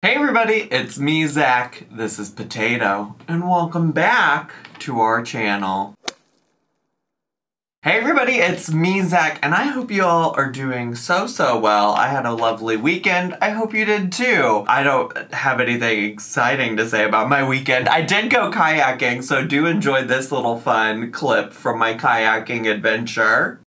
Hey everybody, it's me, Zach. This is Potato, and welcome back to our channel. Hey everybody, it's me, Zach, and I hope you all are doing so, so well. I had a lovely weekend. I hope you did too. I don't have anything exciting to say about my weekend. I did go kayaking, so do enjoy this little fun clip from my kayaking adventure.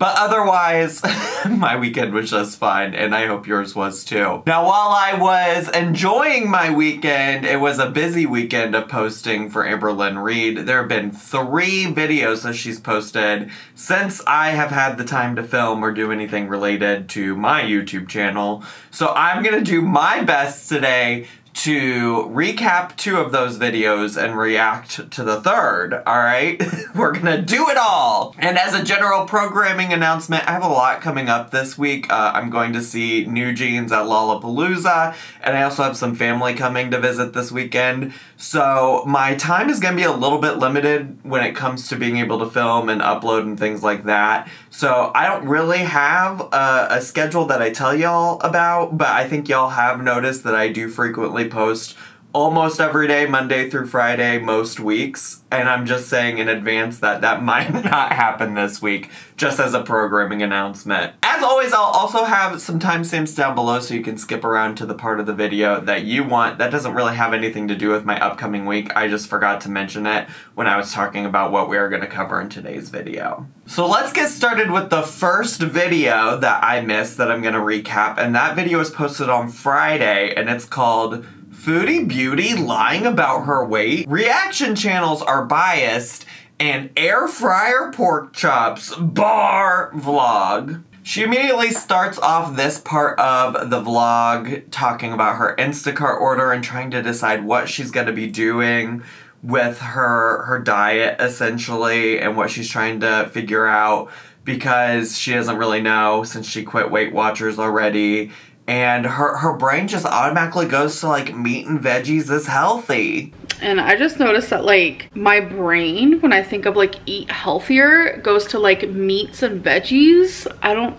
But otherwise, my weekend was just fine, and I hope yours was too. Now, while I was enjoying my weekend, it was a busy weekend of posting for Amberlynn Reid. There have been three videos that she's posted since I have had the time to film or do anything related to my YouTube channel. So I'm gonna do my best today to recap two of those videos and react to the third, alright? We're gonna do it all! And as a general programming announcement, I have a lot coming up this week. Uh, I'm going to see NewJeans at Lollapalooza, and I also have some family coming to visit this weekend. So my time is gonna be a little bit limited when it comes to being able to film and upload and things like that. So I don't really have a, a schedule that I tell y'all about, but I think y'all have noticed that I do frequently post almost every day, Monday through Friday, most weeks. And I'm just saying in advance that that might not happen this week, just as a programming announcement. As always, I'll also have some timestamps down below so you can skip around to the part of the video that you want. That doesn't really have anything to do with my upcoming week. I just forgot to mention it when I was talking about what we are going to cover in today's video. So let's get started with the first video that I missed that I'm going to recap. And that video was posted on Friday and it's called Foodie Beauty lying about her weight. Reaction channels are biased and air fryer pork chops bar vlog. She immediately starts off this part of the vlog talking about her Instacart order and trying to decide what she's going to be doing with her her diet essentially and what she's trying to figure out because she doesn't really know since she quit Weight Watchers already and her her brain just automatically goes to like meat and veggies is healthy. And I just noticed that like my brain when I think of like eat healthier goes to like meats and veggies. I don't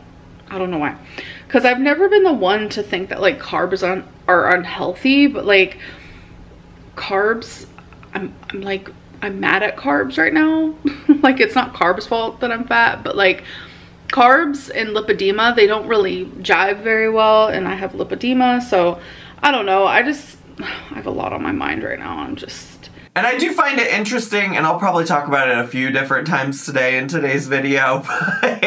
I don't know why. Cuz I've never been the one to think that like carbs un are unhealthy, but like carbs I'm I'm like I'm mad at carbs right now. like it's not carbs fault that I'm fat, but like carbs and lipedema, they don't really jive very well and I have lipedema. So I don't know. I just, I have a lot on my mind right now. I'm just and I do find it interesting, and I'll probably talk about it a few different times today in today's video, but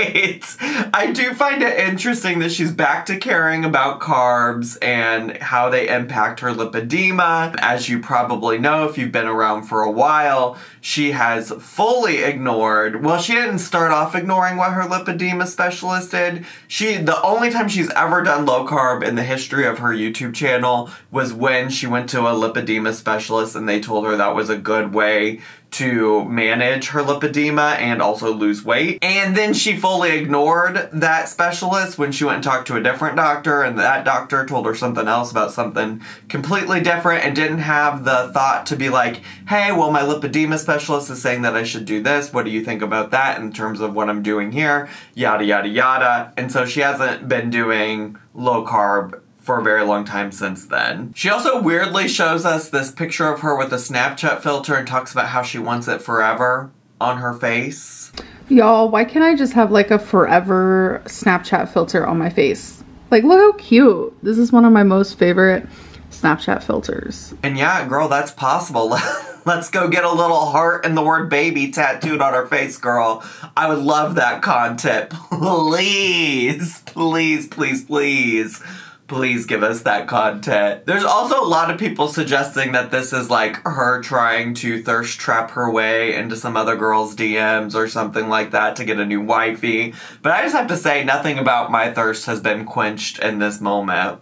I do find it interesting that she's back to caring about carbs and how they impact her lipedema. As you probably know, if you've been around for a while, she has fully ignored, well, she didn't start off ignoring what her lipedema specialist did. She, the only time she's ever done low carb in the history of her YouTube channel was when she went to a lipedema specialist and they told her that was a good way to manage her lipedema and also lose weight. And then she fully ignored that specialist when she went and talked to a different doctor and that doctor told her something else about something completely different and didn't have the thought to be like, hey, well, my lipedema specialist is saying that I should do this. What do you think about that in terms of what I'm doing here? Yada, yada, yada. And so she hasn't been doing low carb for a very long time since then. She also weirdly shows us this picture of her with a Snapchat filter and talks about how she wants it forever on her face. Y'all, why can't I just have like a forever Snapchat filter on my face? Like, look how cute. This is one of my most favorite Snapchat filters. And yeah, girl, that's possible. Let's go get a little heart and the word baby tattooed on her face, girl. I would love that content. Please, please, please, please please give us that content. There's also a lot of people suggesting that this is like her trying to thirst trap her way into some other girl's DMs or something like that to get a new wifey. But I just have to say, nothing about my thirst has been quenched in this moment.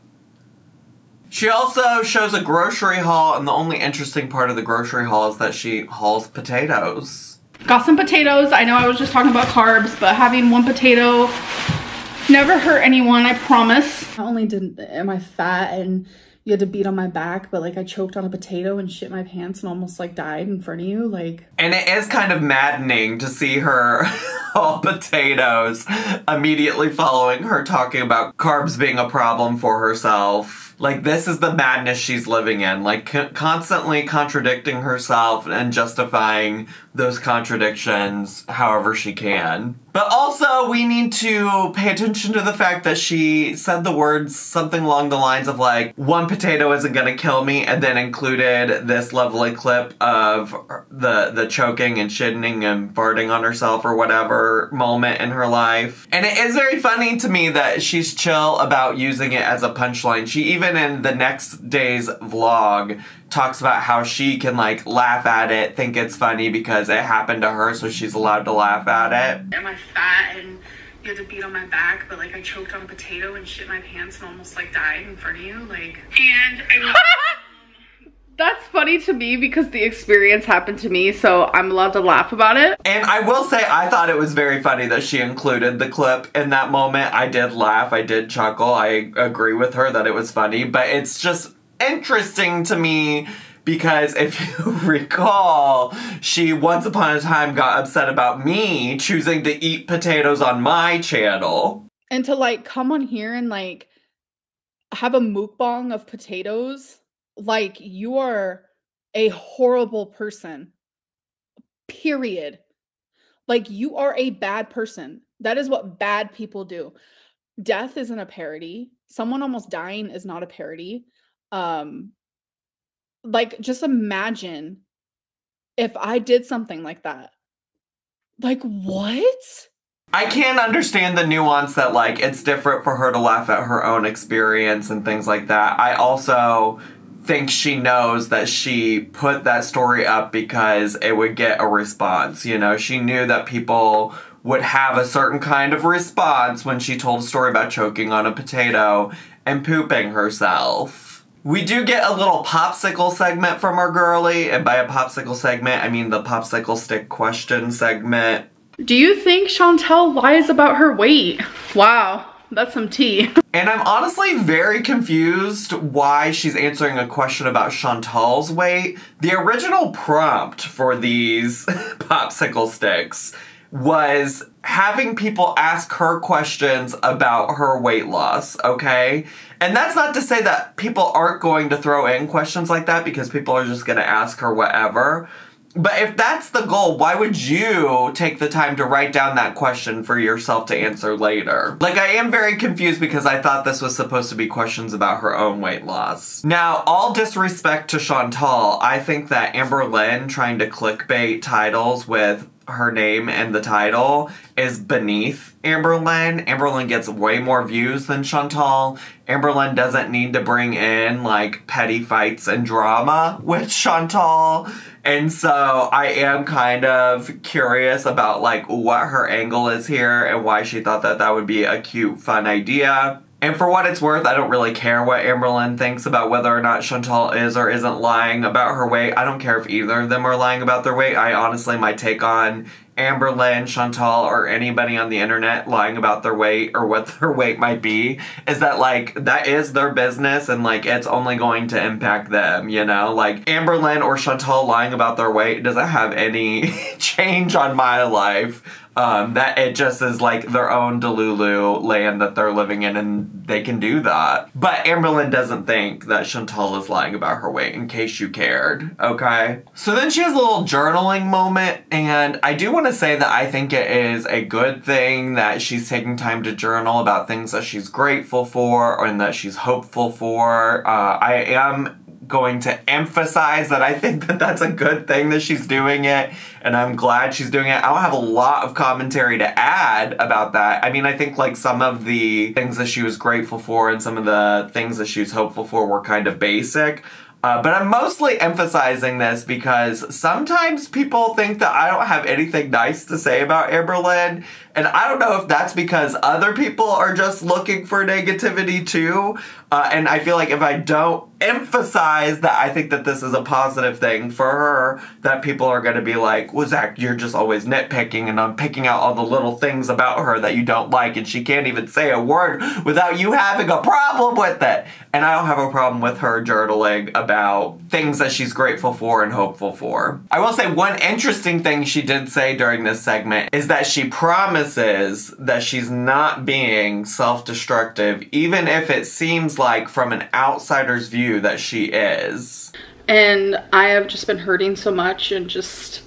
She also shows a grocery haul, and the only interesting part of the grocery haul is that she hauls potatoes. Got some potatoes. I know I was just talking about carbs, but having one potato Never hurt anyone, I promise. Not only did am I fat and you had to beat on my back, but like I choked on a potato and shit my pants and almost like died in front of you. Like, And it is kind of maddening to see her all potatoes immediately following her talking about carbs being a problem for herself. Like, this is the madness she's living in. Like, co- constantly contradicting herself and justifying those contradictions however she can. But also, we need to pay attention to the fact that she said the words something along the lines of, like, one potato isn't gonna kill me, and then included this lovely clip of the, the choking and shitting and farting on herself or whatever moment in her life. And it is very funny to me that she's chill about using it as a punchline. She even in the next day's vlog talks about how she can like laugh at it, think it's funny because it happened to her, so she's allowed to laugh at it. am I fat and you had to beat on my back, but like I choked on a potato and shit my pants and almost like died in front of you. Like, and I. That's funny to me because the experience happened to me, so I'm allowed to laugh about it. And I will say, I thought it was very funny that she included the clip in that moment. I did laugh, I did chuckle. I agree with her that it was funny, but it's just interesting to me because if you recall, she once upon a time got upset about me choosing to eat potatoes on my channel. And to like come on here and like have a mukbang of potatoes, like you are a horrible person. Period. Like you are a bad person. That is what bad people do. Death isn't a parody. Someone almost dying is not a parody. Um like just imagine if I did something like that. Like what? I can't understand the nuance that, like, it's different for her to laugh at her own experience and things like that. I also think she knows that she put that story up because it would get a response. You know, she knew that people would have a certain kind of response when she told a story about choking on a potato and pooping herself. We do get a little popsicle segment from our girly, and by a popsicle segment, I mean the popsicle stick question segment. Do you think Chantal lies about her weight? Wow, that's some tea. And I'm honestly very confused why she's answering a question about Chantal's weight. The original prompt for these popsicle sticks was having people ask her questions about her weight loss, okay? And that's not to say that people aren't going to throw in questions like that because people are just gonna ask her whatever. But if that's the goal, why would you take the time to write down that question for yourself to answer later? Like, I am very confused because I thought this was supposed to be questions about her own weight loss. Now, all disrespect to Chantal, I think that Amberlynn trying to clickbait titles with her name and the title is beneath Amberlynn. Amberlynn gets way more views than Chantal. Amberlynn doesn't need to bring in like petty fights and drama with Chantal. And so I am kind of curious about like what her angle is here and why she thought that that would be a cute, fun idea. And for what it's worth, I don't really care what Amberlynn thinks about whether or not Chantal is or isn't lying about her weight. I don't care if either of them are lying about their weight. I honestly, my take on Amberlynn, Chantal, or anybody on the internet lying about their weight or what their weight might be is that like that is their business and like it's only going to impact them, you know? Like Amberlynn or Chantal lying about their weight doesn't have any change on my life. Um, that it just is like their own Delulu land that they're living in and they can do that. But Amberlynn doesn't think that Chantal is lying about her weight, in case you cared, okay? So then she has a little journaling moment, and I do want to say that I think it is a good thing that she's taking time to journal about things that she's grateful for and that she's hopeful for. Uh, I am going to emphasize that I think that that's a good thing that she's doing it, and I'm glad she's doing it. I don't have a lot of commentary to add about that. I mean, I think like some of the things that she was grateful for and some of the things that she was hopeful for were kind of basic. Uh, but I'm mostly emphasizing this because sometimes people think that I don't have anything nice to say about Amberlynn, and I don't know if that's because other people are just looking for negativity too. Uh, and I feel like if I don't emphasize that I think that this is a positive thing for her. That people are going to be like, well, Zach, you're just always nitpicking and I'm picking out all the little things about her that you don't like, and she can't even say a word without you having a problem with it. And I don't have a problem with her journaling about things that she's grateful for and hopeful for. I will say one interesting thing she did say during this segment is that she promises that she's not being self destructive, even if it seems like from an outsider's view that she is. And I have just been hurting so much and just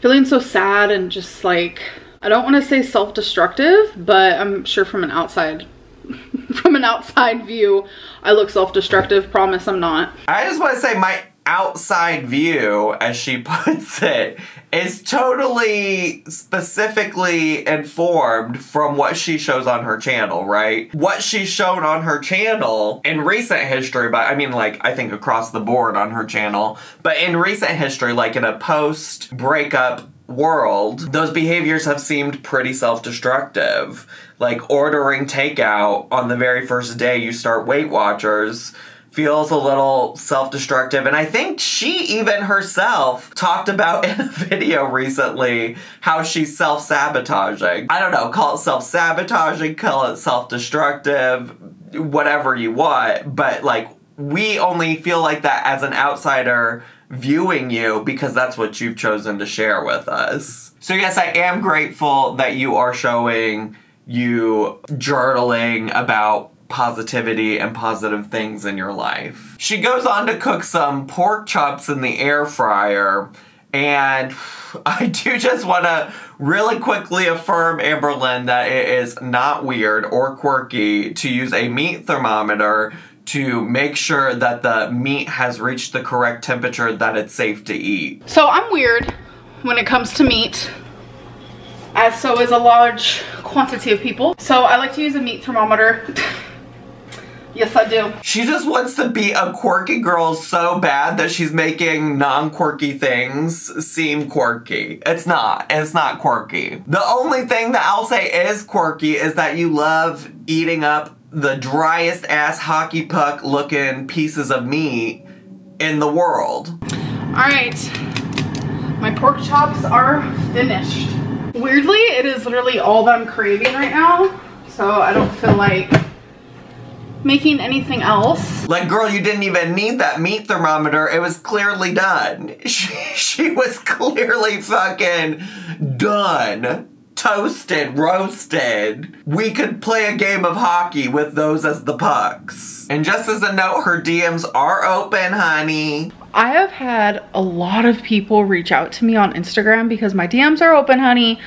feeling so sad and just like, I don't want to say self destructive, but I'm sure from an outside from an outside view, I look self-destructive. Promise I'm not. I just want to say my outside view, as she puts it, is totally specifically informed from what she shows on her channel, right? What she's shown on her channel in recent history, but I mean, like, I think across the board on her channel, but in recent history, like in a post breakup world, those behaviors have seemed pretty self destructive. Like ordering takeout on the very first day you start Weight Watchers feels a little self destructive. And I think she even herself talked about in a video recently how she's self sabotaging. I don't know, call it self sabotaging, call it self destructive, whatever you want. But like, we only feel like that as an outsider viewing you because that's what you've chosen to share with us. So, yes, I am grateful that you are showing you journaling about positivity and positive things in your life. She goes on to cook some pork chops in the air fryer. And I do just want to really quickly affirm, Amberlynn, that it is not weird or quirky to use a meat thermometer to make sure that the meat has reached the correct temperature that it's safe to eat. So I'm weird when it comes to meat, as so is a large quantity of people. So I like to use a meat thermometer. Yes, I do. She just wants to be a quirky girl so bad that she's making non-quirky things seem quirky. It's not. It's not quirky. The only thing that I'll say is quirky is that you love eating up the driest ass hockey puck looking pieces of meat in the world. All right, my pork chops are finished. Weirdly, it is literally all that I'm craving right now, so I don't feel like making anything else. Like, girl, you didn't even need that meat thermometer. It was clearly done. She, she was clearly fucking done toasted, roasted. We could play a game of hockey with those as the pucks. And just as a note, her DMs are open, honey. I have had a lot of people reach out to me on Instagram because my DMs are open, honey.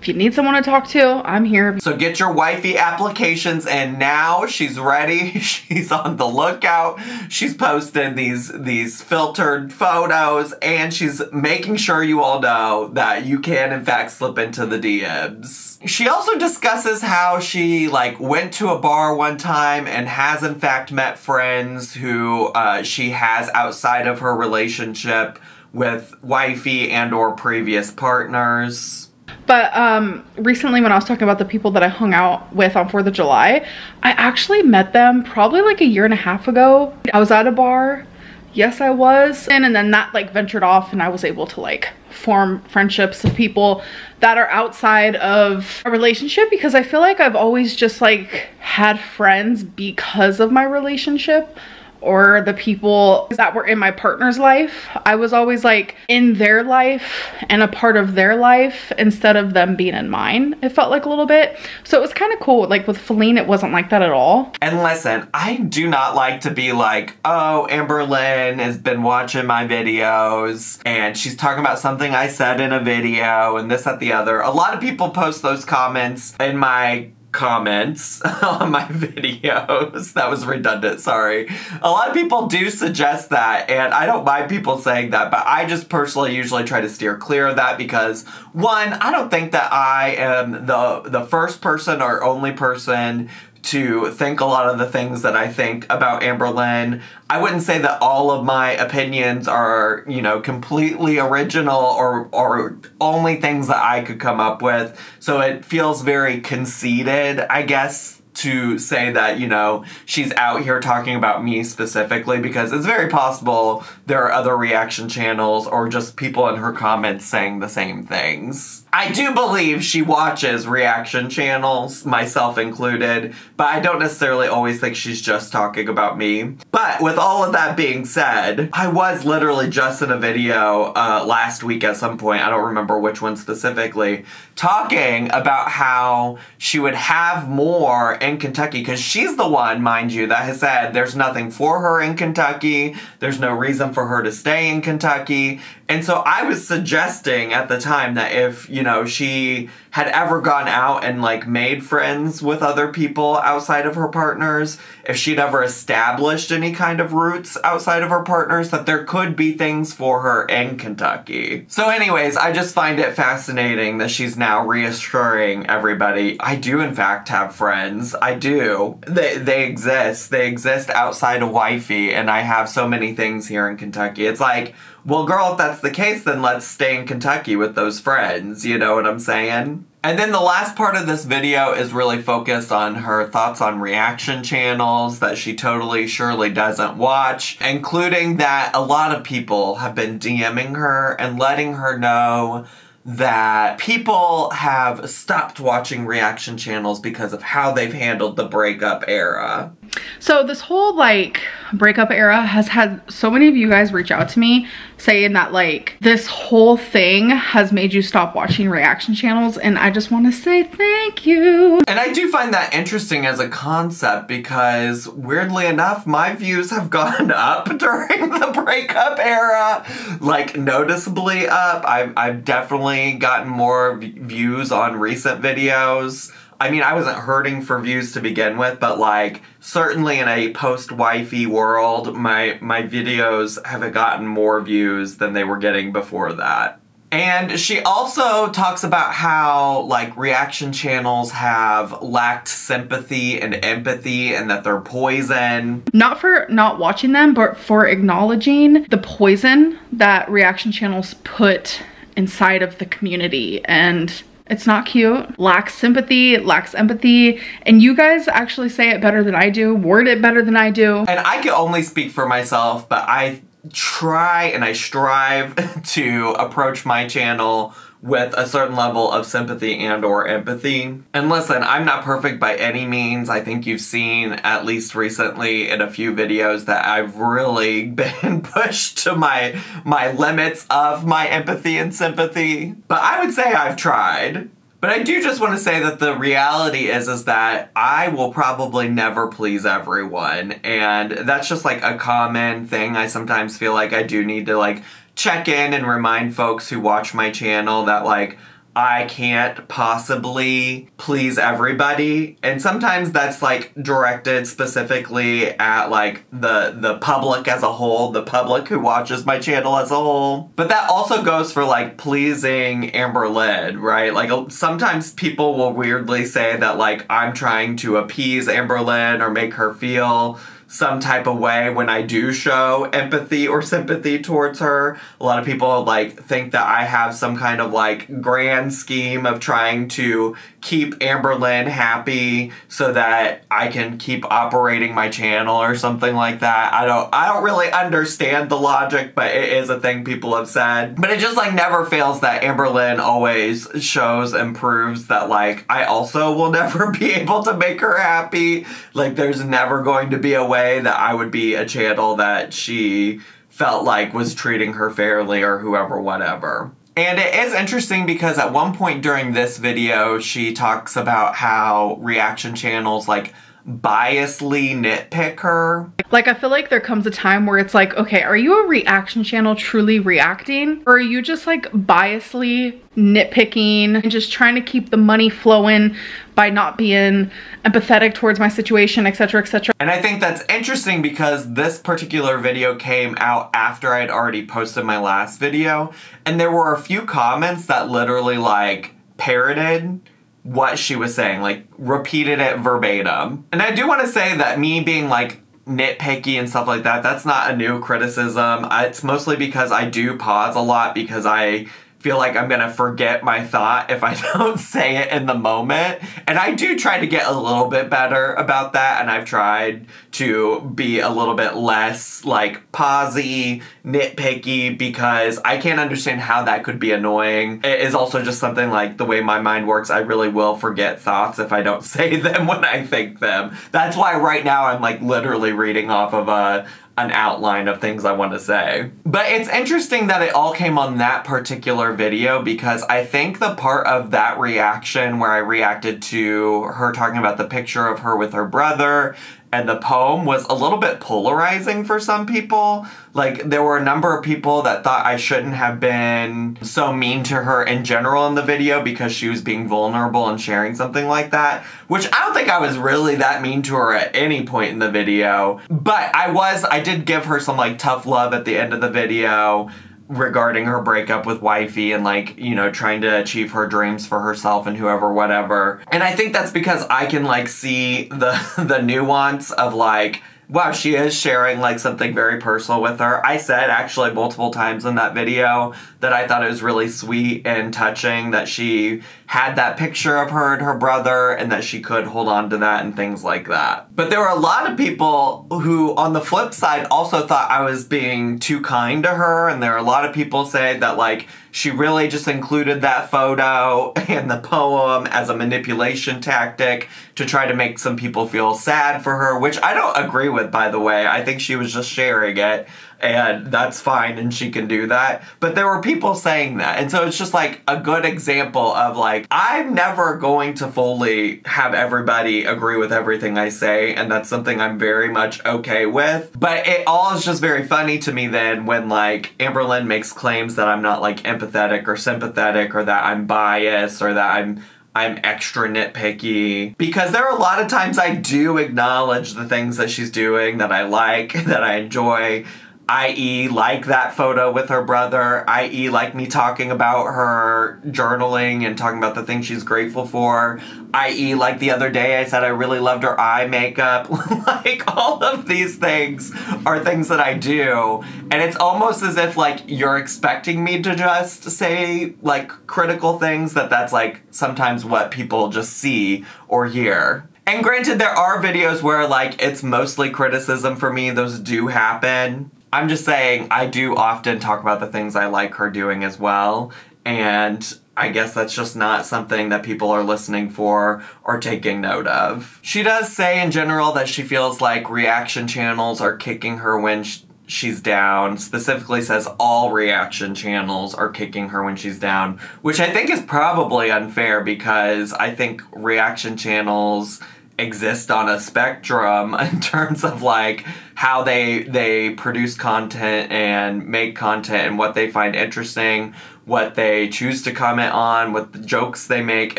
If you need someone to talk to, I'm here. So get your wifey applications and now she's ready. She's on the lookout. She's posting these these filtered photos and she's making sure you all know that you can in fact slip into the DMs. She also discusses how she like went to a bar one time and has in fact met friends who uh, she has outside of her relationship with wifey and or previous partners. But um, recently when I was talking about the people that I hung out with on 4th of July, I actually met them probably like a year and a half ago. I was at a bar. Yes, I was. And, and then that like ventured off and I was able to like form friendships of people that are outside of a relationship because I feel like I've always just like had friends because of my relationship or the people that were in my partner's life. I was always like in their life and a part of their life instead of them being in mine. It felt like a little bit. So it was kind of cool. Like with Faline, it wasn't like that at all. And listen, I do not like to be like, oh, Amberlynn has been watching my videos and she's talking about something I said in a video and this, that, the other. A lot of people post those comments in my comments on my videos. That was redundant, sorry. A lot of people do suggest that, and I don't mind people saying that, but I just personally usually try to steer clear of that because one, I don't think that I am the the first person or only person to think a lot of the things that I think about Amberlynn. I wouldn't say that all of my opinions are, you know, completely original or or only things that I could come up with. So it feels very conceited, I guess, to say that, you know, she's out here talking about me specifically because it's very possible there are other reaction channels or just people in her comments saying the same things. I do believe she watches reaction channels, myself included, but I don't necessarily always think she's just talking about me. But with all of that being said, I was literally just in a video uh, last week at some point, I don't remember which one specifically, talking about how she would have more in Kentucky because she's the one, mind you, that has said there's nothing for her in Kentucky, there's no reason for her to stay in Kentucky. And so I was suggesting at the time that if, you know, she had ever gone out and like made friends with other people outside of her partners, if she'd ever established any kind of roots outside of her partners, that there could be things for her in Kentucky. So, anyways, I just find it fascinating that she's now reassuring everybody I do, in fact, have friends. I do. They, they exist. They exist outside of wifey, and I have so many things here in Kentucky. It's like, well, girl, if that's the case, then let's stay in Kentucky with those friends. You know what I'm saying? And then the last part of this video is really focused on her thoughts on reaction channels that she totally surely doesn't watch, including that a lot of people have been DMing her and letting her know that people have stopped watching reaction channels because of how they've handled the breakup era. So this whole like breakup era has had so many of you guys reach out to me saying that like this whole thing has made you stop watching reaction channels and I just want to say thank you. And I do find that interesting as a concept because weirdly enough my views have gone up during the breakup era like noticeably up. I've, I've definitely gotten more views on recent videos. I mean, I wasn't hurting for views to begin with, but like certainly in a post-wifey world, my my videos have gotten more views than they were getting before that. And she also talks about how like reaction channels have lacked sympathy and empathy and that they're poison. Not for not watching them, but for acknowledging the poison that reaction channels put inside of the community and it's not cute, lacks sympathy, lacks empathy, and you guys actually say it better than I do, word it better than I do. And I can only speak for myself, but I try and I strive to approach my channel with a certain level of sympathy and or empathy. And listen, I'm not perfect by any means. I think you've seen at least recently in a few videos that I've really been pushed to my my limits of my empathy and sympathy. But I would say I've tried. But I do just want to say that the reality is is that I will probably never please everyone and that's just like a common thing I sometimes feel like I do need to like check in and remind folks who watch my channel that like I can't possibly please everybody. And sometimes that's like directed specifically at like the the public as a whole, the public who watches my channel as a whole. But that also goes for like pleasing Amberlynn, right? Like sometimes people will weirdly say that like I'm trying to appease Amberlynn or make her feel some type of way when I do show empathy or sympathy towards her. A lot of people like think that I have some kind of like grand scheme of trying to keep Amberlynn happy so that I can keep operating my channel or something like that. I don't I don't really understand the logic, but it is a thing people have said. But it just like never fails that Amberlynn always shows and proves that like I also will never be able to make her happy. Like there's never going to be a way that I would be a channel that she felt like was treating her fairly or whoever, whatever. And it is interesting because at one point during this video, she talks about how reaction channels like biasly nitpick her. Like, I feel like there comes a time where it's like, okay, are you a reaction channel truly reacting? Or are you just like biasly nitpicking and just trying to keep the money flowing by not being empathetic towards my situation, etc., etc. And I think that's interesting because this particular video came out after I had already posted my last video, and there were a few comments that literally like parroted what she was saying, like repeated it verbatim. And I do want to say that me being like nitpicky and stuff like that, that's not a new criticism. It's mostly because I do pause a lot because I feel like I'm gonna forget my thought if I don't say it in the moment. And I do try to get a little bit better about that, and I've tried to be a little bit less like posy, nitpicky, because I can't understand how that could be annoying. It is also just something like the way my mind works, I really will forget thoughts if I don't say them when I think them. That's why right now I'm like literally reading off of a an outline of things I want to say. But it's interesting that it all came on that particular video because I think the part of that reaction where I reacted to her talking about the picture of her with her brother and the poem was a little bit polarizing for some people. Like, there were a number of people that thought I shouldn't have been so mean to her in general in the video because she was being vulnerable and sharing something like that, which I don't think I was really that mean to her at any point in the video. But I was, I did give her some like tough love at the end of the video regarding her breakup with wifey and like you know trying to achieve her dreams for herself and whoever whatever. And i think that's because i can like see the the nuance of like wow, she is sharing like something very personal with her. I said actually multiple times in that video that I thought it was really sweet and touching that she had that picture of her and her brother and that she could hold on to that and things like that. But there were a lot of people who, on the flip side, also thought I was being too kind to her. And there are a lot of people saying that like she really just included that photo and the poem as a manipulation tactic to try to make some people feel sad for her, which I don't agree with, by the way. I think she was just sharing it and that's fine and she can do that. But there were people saying that. And so it's just like a good example of like, I'm never going to fully have everybody agree with everything I say, and that's something I'm very much okay with. But it all is just very funny to me then when like Amberlynn makes claims that I'm not like empathetic or sympathetic or that I'm biased or that I'm I'm extra nitpicky because there are a lot of times I do acknowledge the things that she's doing that I like, that I enjoy i.e., like that photo with her brother, i.e., like me talking about her journaling and talking about the things she's grateful for, i.e., like the other day I said I really loved her eye makeup. like, all of these things are things that I do. And it's almost as if, like, you're expecting me to just say, like, critical things, that that's, like, sometimes what people just see or hear. And granted, there are videos where, like, it's mostly criticism for me, those do happen I'm just saying, I do often talk about the things I like her doing as well, and I guess that's just not something that people are listening for or taking note of. She does say in general that she feels like reaction channels are kicking her when she's down. Specifically says all reaction channels are kicking her when she's down, which I think is probably unfair because I think reaction channels exist on a spectrum in terms of like how they they produce content and make content and what they find interesting what they choose to comment on what the jokes they make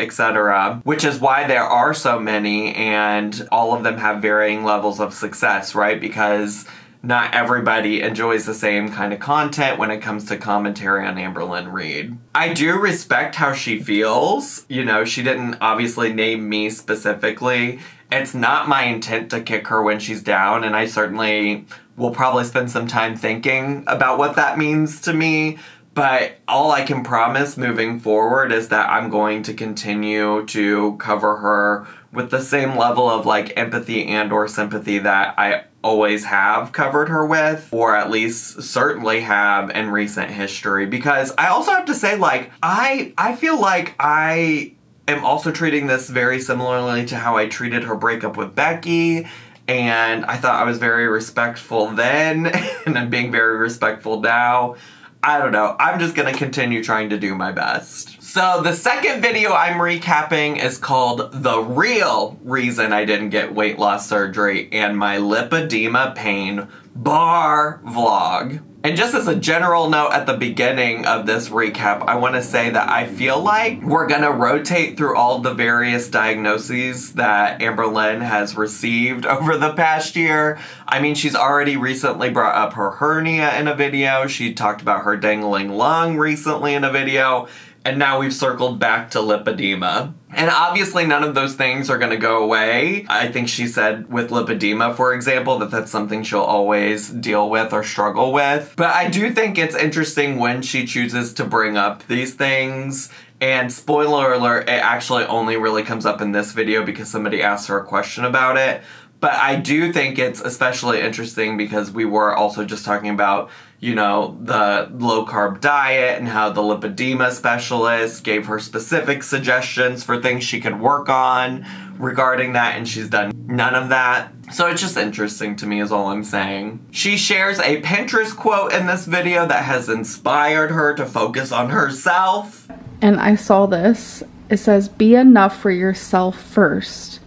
etc which is why there are so many and all of them have varying levels of success right? Because not everybody enjoys the same kind of content when it comes to commentary on Amberlynn Reid. I do respect how she feels. You know, she didn't obviously name me specifically. It's not my intent to kick her when she's down, and I certainly will probably spend some time thinking about what that means to me. But all I can promise moving forward is that I'm going to continue to cover her with the same level of like empathy and or sympathy that I always have covered her with or at least certainly have in recent history because I also have to say like I I feel like I am also treating this very similarly to how I treated her breakup with Becky and I thought I was very respectful then and I'm being very respectful now. I don't know. I'm just gonna continue trying to do my best. So the second video I'm recapping is called The Real Reason I Didn't Get Weight Loss Surgery and My Lipedema Pain Bar Vlog. And just as a general note at the beginning of this recap, I want to say that I feel like we're going to rotate through all the various diagnoses that Amberlynn has received over the past year. I mean, she's already recently brought up her hernia in a video. She talked about her dangling lung recently in a video. And now we've circled back to lipedema. And obviously, none of those things are going to go away. I think she said with lipedema, for example, that that's something she'll always deal with or struggle with. But I do think it's interesting when she chooses to bring up these things. And spoiler alert, it actually only really comes up in this video because somebody asked her a question about it. But I do think it's especially interesting because we were also just talking about you know, the low carb diet and how the lipedema specialist gave her specific suggestions for things she could work on regarding that, and she's done none of that. So it's just interesting to me, is all I'm saying. She shares a Pinterest quote in this video that has inspired her to focus on herself. And I saw this. It says, Be enough for yourself first.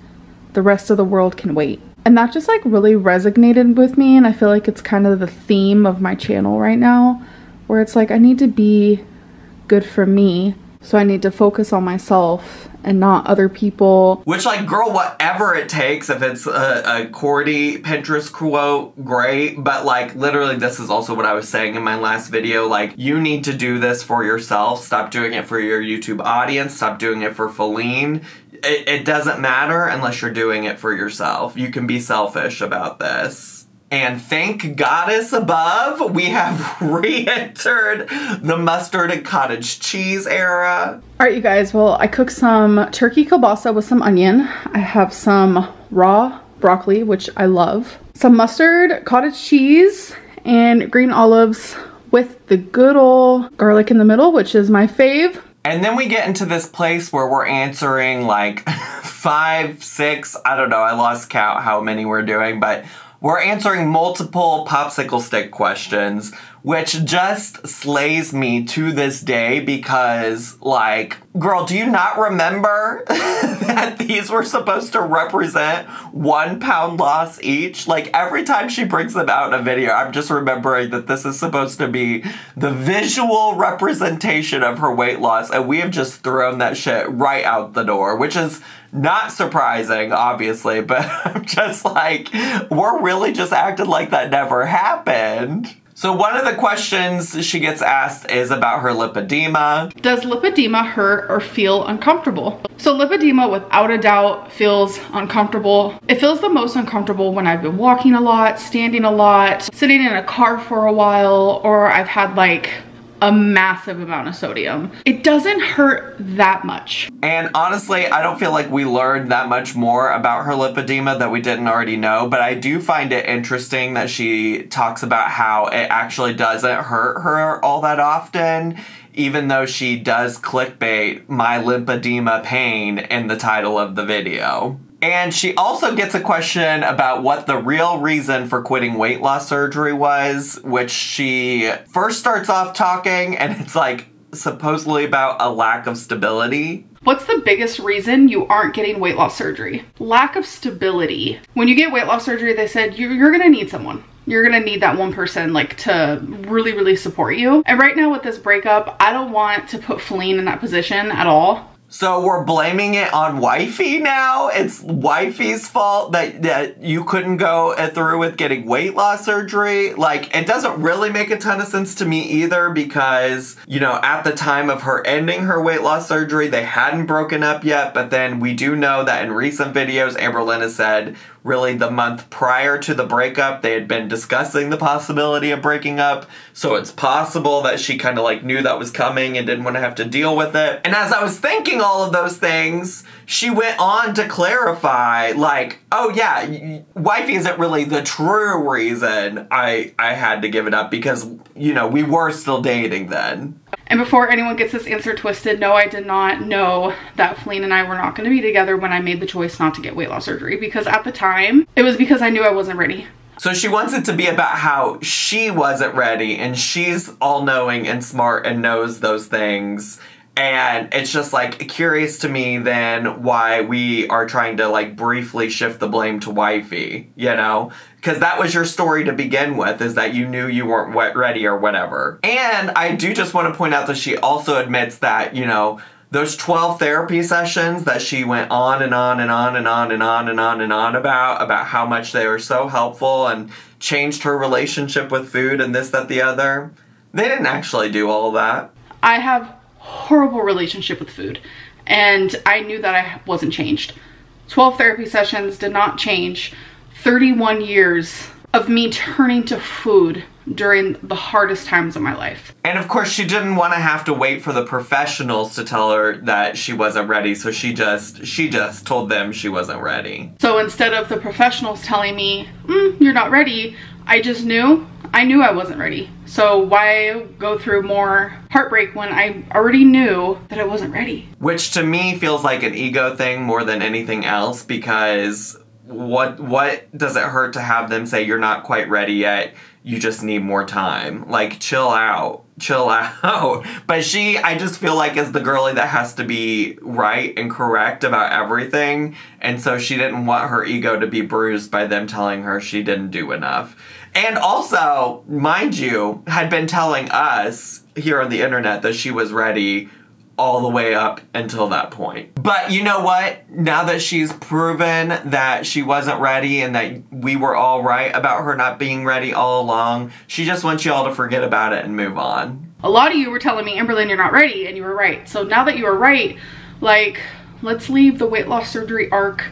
The rest of the world can wait. And that just like really resonated with me. And I feel like it's kind of the theme of my channel right now, where it's like I need to be good for me. So I need to focus on myself and not other people. Which, like, girl, whatever it takes, if it's a, a Cordy Pinterest quote, great. But, like, literally, this is also what I was saying in my last video. Like, you need to do this for yourself. Stop doing it for your YouTube audience. Stop doing it for Faline it, it doesn't matter unless you're doing it for yourself. You can be selfish about this. And thank goddess above, we have re-entered the mustard and cottage cheese era. All right, you guys, well, I cooked some turkey kielbasa with some onion. I have some raw broccoli, which I love. Some mustard, cottage cheese, and green olives with the good old garlic in the middle, which is my fave. And then we get into this place where we're answering like five, six, I don't know, I lost count how many we're doing, but we're answering multiple popsicle stick questions, which just slays me to this day because, like, girl, do you not remember that these were supposed to represent one pound loss each? Like, every time she brings them out in a video, I'm just remembering that this is supposed to be the visual representation of her weight loss, and we have just thrown that shit right out the door, which is not surprising, obviously, but I'm just like, we're really just acting like that never happened. So one of the questions she gets asked is about her lipedema. Does lipedema hurt or feel uncomfortable? So lipedema without a doubt feels uncomfortable. It feels the most uncomfortable when I've been walking a lot, standing a lot, sitting in a car for a while, or I've had like a massive amount of sodium. It doesn't hurt that much. And honestly, I don't feel like we learned that much more about her lipedema that we didn't already know, but I do find it interesting that she talks about how it actually doesn't hurt her all that often even though she does clickbait my lipedema pain in the title of the video. And she also gets a question about what the real reason for quitting weight loss surgery was, which she first starts off talking, and it's like supposedly about a lack of stability. What's the biggest reason you aren't getting weight loss surgery? Lack of stability. When you get weight loss surgery, they said you're gonna need someone you're gonna need that one person like to really really support you and right now with this breakup i don't want to put Faline in that position at all so we're blaming it on wifey now? It's wifey's fault that, that you couldn't go through with getting weight loss surgery? Like, it doesn't really make a ton of sense to me either because, you know, at the time of her ending her weight loss surgery, they hadn't broken up yet. But then we do know that in recent videos, Amberlynn has said really the month prior to the breakup, they had been discussing the possibility of breaking up. So it's possible that she kind of like knew that was coming and didn't want to have to deal with it. And as I was thinking all of those things, she went on to clarify like, oh yeah, wifey isn't really the true reason I I had to give it up because, you know, we were still dating then. And before anyone gets this answer twisted, no, I did not know that Faline and I were not going to be together when I made the choice not to get weight loss surgery because at the time, it was because I knew I wasn't ready. So she wants it to be about how she wasn't ready and she's all knowing and smart and knows those things. And it's just like curious to me then why we are trying to like briefly shift the blame to wifey, you know? Because that was your story to begin with is that you knew you weren't ready or whatever and i do just want to point out that she also admits that you know those 12 therapy sessions that she went on and on and on and on and on and on and on about about how much they were so helpful and changed her relationship with food and this that the other they didn't actually do all that i have horrible relationship with food. And I knew that I wasn't changed. 12 therapy sessions did not change. 31 years of me turning to food during the hardest times of my life. And of course, she didn't want to have to wait for the professionals to tell her that she wasn't ready, so she just she just told them she wasn't ready. So instead of the professionals telling me, mm, "You're not ready," I just knew. I knew I wasn't ready. So why go through more heartbreak when I already knew that I wasn't ready? Which to me feels like an ego thing more than anything else because what what does it hurt to have them say you're not quite ready yet? You just need more time. Like chill out. Chill out. But she I just feel like is the girly that has to be right and correct about everything. And so she didn't want her ego to be bruised by them telling her she didn't do enough. And also, mind you, had been telling us here on the internet that she was ready all the way up until that point. But you know what? Now that she's proven that she wasn't ready and that we were all right about her not being ready all along, she just wants you all to forget about it and move on. A lot of you were telling me, Amberlynn, you're not ready, and you were right. So now that you are right, like, let's leave the weight loss surgery arc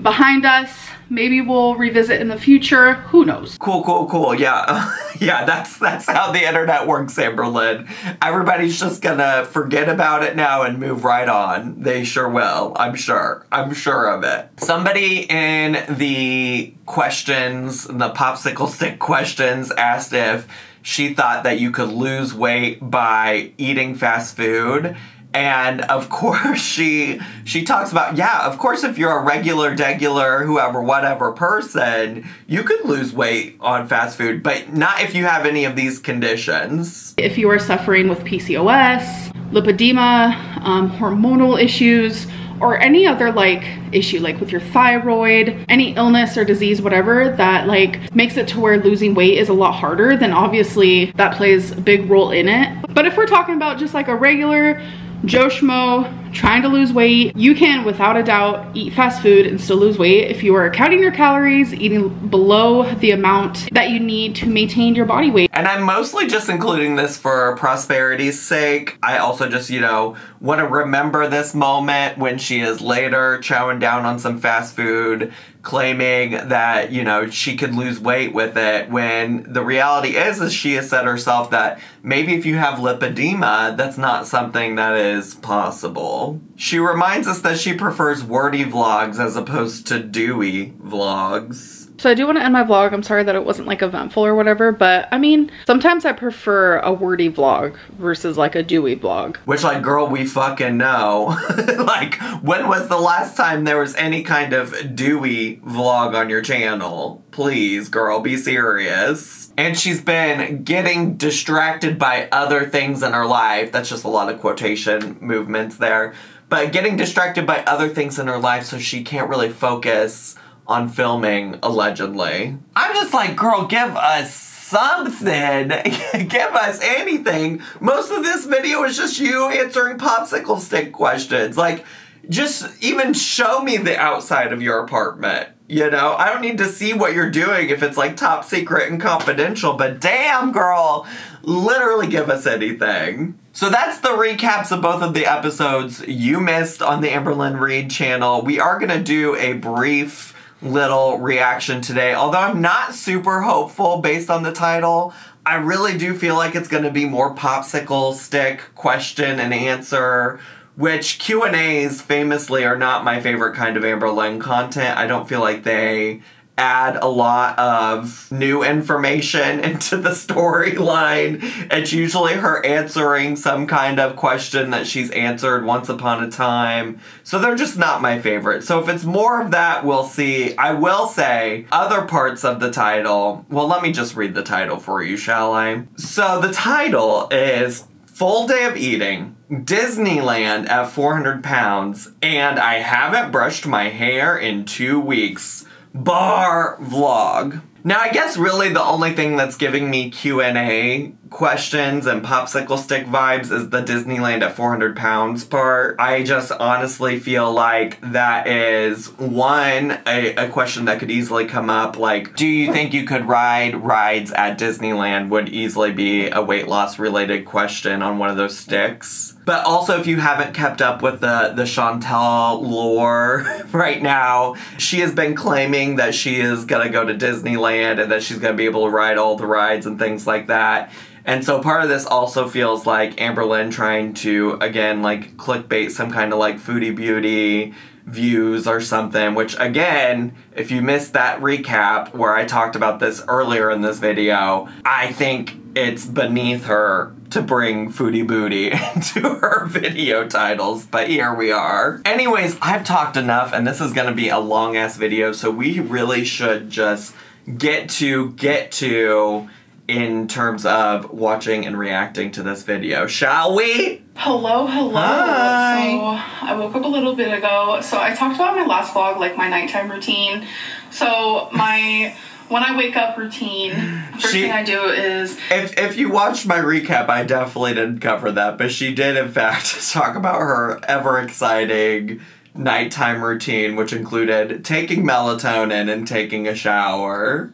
behind us. Maybe we'll revisit in the future. Who knows? Cool, cool, cool. Yeah. yeah, that's that's how the internet works, Amberlynn. Everybody's just gonna forget about it now and move right on. They sure will. I'm sure. I'm sure of it. Somebody in the questions, the popsicle stick questions, asked if she thought that you could lose weight by eating fast food and of course she she talks about yeah of course if you're a regular degular whoever whatever person you could lose weight on fast food but not if you have any of these conditions. If you are suffering with pcos lipedema um, hormonal issues or any other like issue like with your thyroid any illness or disease whatever that like makes it to where losing weight is a lot harder then obviously that plays a big role in it. But if we're talking about just like a regular Joe Schmo trying to lose weight, you can without a doubt eat fast food and still lose weight if you are counting your calories, eating below the amount that you need to maintain your body weight. And I'm mostly just including this for prosperity's sake. I also just, you know, want to remember this moment when she is later chowing down on some fast food claiming that you know she could lose weight with it when the reality is is she has said herself that maybe if you have lipedema that's not something that is possible. She reminds us that she prefers wordy vlogs as opposed to dewy vlogs so I do want to end my vlog. I'm sorry that it wasn't like eventful or whatever, but I mean, sometimes I prefer a wordy vlog versus like a dewy vlog. Which like, girl, we fucking know. like, when was the last time there was any kind of dewy vlog on your channel? Please, girl, be serious. And she's been getting distracted by other things in her life. That's just a lot of quotation movements there. But getting distracted by other things in her life so she can't really focus on filming, allegedly. I'm just like, girl, give us something. give us anything. Most of this video is just you answering popsicle stick questions. Like, just even show me the outside of your apartment. You know, I don't need to see what you're doing if it's like top secret and confidential, but damn, girl, literally give us anything. So that's the recaps of both of the episodes you missed on the Amberlynn Reid channel. We are gonna do a brief little reaction today. Although I'm not super hopeful based on the title, I really do feel like it's going to be more popsicle stick question and answer, which Q&As famously are not my favorite kind of Amberlynn content. I don't feel like they add a lot of new information into the storyline. It's usually her answering some kind of question that she's answered once upon a time. So they're just not my favorite. So if it's more of that, we'll see. I will say other parts of the title. Well, let me just read the title for you, shall I? So the title is Full Day of Eating. Disneyland at 400 pounds, and I haven't brushed my hair in two weeks bar vlog. Now I guess really the only thing that's giving me Q&A questions and popsicle stick vibes is the Disneyland at 400 pounds part. I just honestly feel like that is one, a, a question that could easily come up. Like, do you think you could ride rides at Disneyland would easily be a weight loss related question on one of those sticks. But also, if you haven't kept up with the the Chantal lore right now, she has been claiming that she is gonna go to Disneyland and that she's gonna be able to ride all the rides and things like that. And so part of this also feels like Amber Amberlynn trying to again like clickbait some kind of like Foodie Beauty views or something, which again, if you missed that recap where I talked about this earlier in this video, I think it's beneath her to bring Foodie Booty into her video titles, but here we are. Anyways, I've talked enough and this is gonna be a long ass video, so we really should just get to, get to, in terms of watching and reacting to this video, shall we? Hello, hello. Hi. So I woke up a little bit ago. So I talked about my last vlog, like my nighttime routine. So my when I wake up routine, first She- thing I do is If if you watched my recap, I definitely didn't cover that, but she did in fact talk about her ever exciting nighttime routine, which included taking melatonin and taking a shower.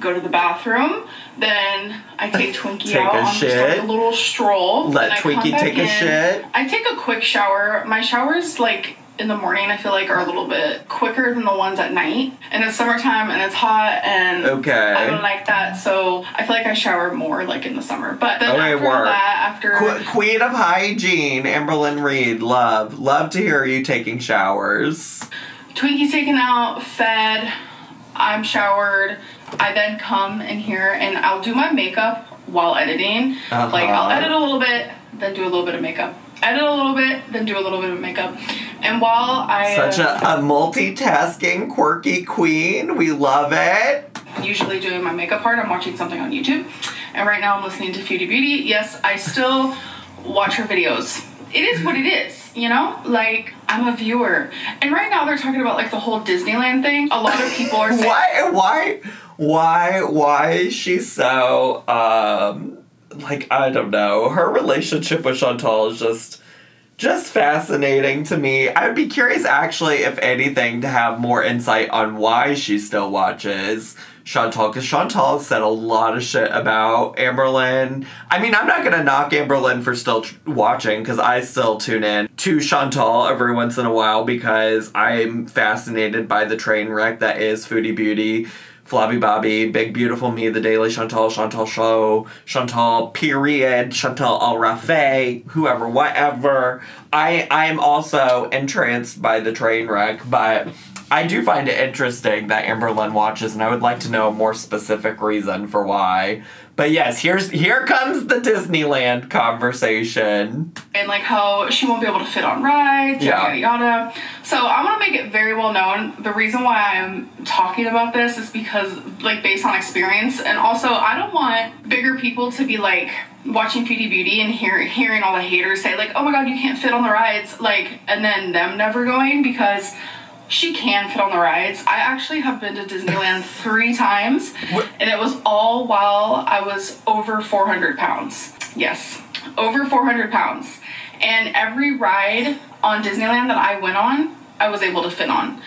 go to the bathroom. Then I take Twinkie Take out a on just shit. like a little stroll. Let then I come Twinkie take a in. shit. I take a quick shower. My showers like in the morning I feel like are a little bit quicker than the ones at night. And it's summertime and it's hot and Okay. I don't like that. So I feel like I shower more like in the summer. But then Okay, after work. that, after Qu- Queen of Hygiene, Amberlynn Reid, love. Love to hear you taking showers. Twinkie's taken out, fed, I'm showered. I then come in here and I'll do my makeup while editing. Uh-huh. Like I'll edit a little bit, then do a little bit of makeup. Edit a little bit, then do a little bit of makeup. And while I Such a, a multitasking, quirky queen. We love it. usually doing my makeup part, I'm watching something on YouTube. And right now I'm listening to Foodie Beauty. Yes, I still watch her videos. It is what it is, you know? Like, I'm a viewer. And right now they're talking about like the whole Disneyland thing. A lot of people are saying Why? Why? Why? Why is she so? Um, like I don't know. Her relationship with Chantal is just, just fascinating to me. I'd be curious, actually, if anything, to have more insight on why she still watches Chantal, because Chantal said a lot of shit about Amberlynn. I mean, I'm not gonna knock Amberlynn for still tr- watching, because I still tune in to Chantal every once in a while because I'm fascinated by the train wreck that is Foodie Beauty. Flobby Bobby, Big Beautiful Me, The Daily Chantal, Chantal Show, Chantal Period, Chantal Al Rafe, whoever, whatever. I I am also entranced by the train wreck, but I do find it interesting that Amberlynn watches, and I would like to know a more specific reason for why. But yes, here's here comes the Disneyland conversation. and like how she won't be able to fit on rides, Yeah. yada yada. So I want to make it very well known. The reason why I'm talking about this is because, like, based on experience, and also I don't want bigger people to be like watching Foodie Beauty and hear, hearing all the haters say like, "Oh my God, you can't fit on the rides," like, and then them never going because. She can fit on the rides. I actually have been to Disneyland three times, and it was all while I was over 400 pounds. Yes, over 400 pounds. And every ride on Disneyland that I went on, I was able to fit on.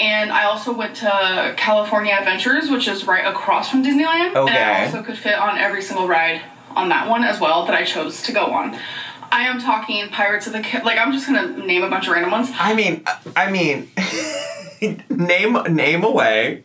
And I also went to California Adventures, which is right across from Disneyland. And I also could fit on every single ride on that one as well that I chose to go on. I am talking Pirates of the Ca- like I'm just gonna name a bunch of random ones. I mean, I mean, name name away,